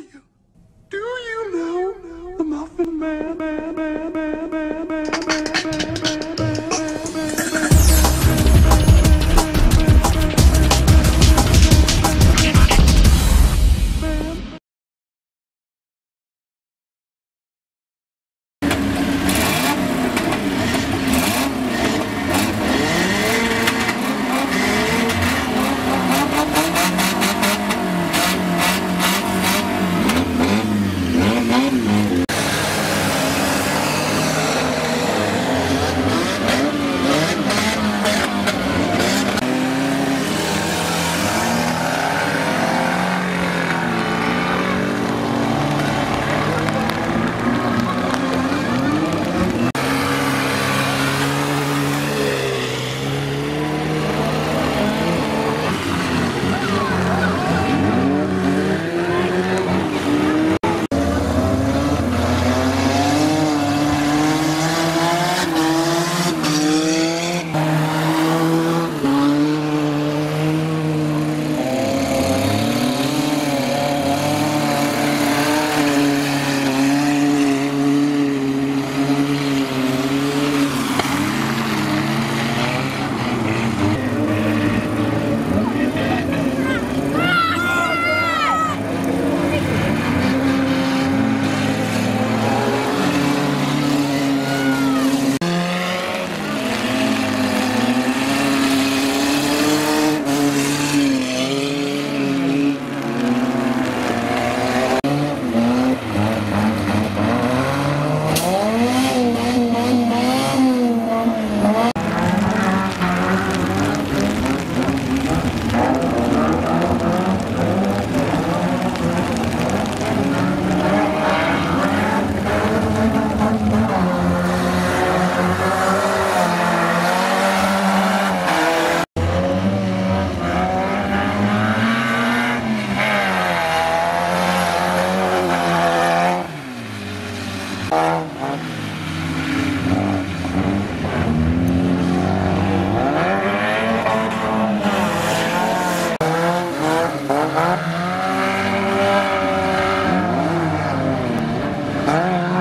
tell you. Do you know the Muffin Man? man, man, man? Ah.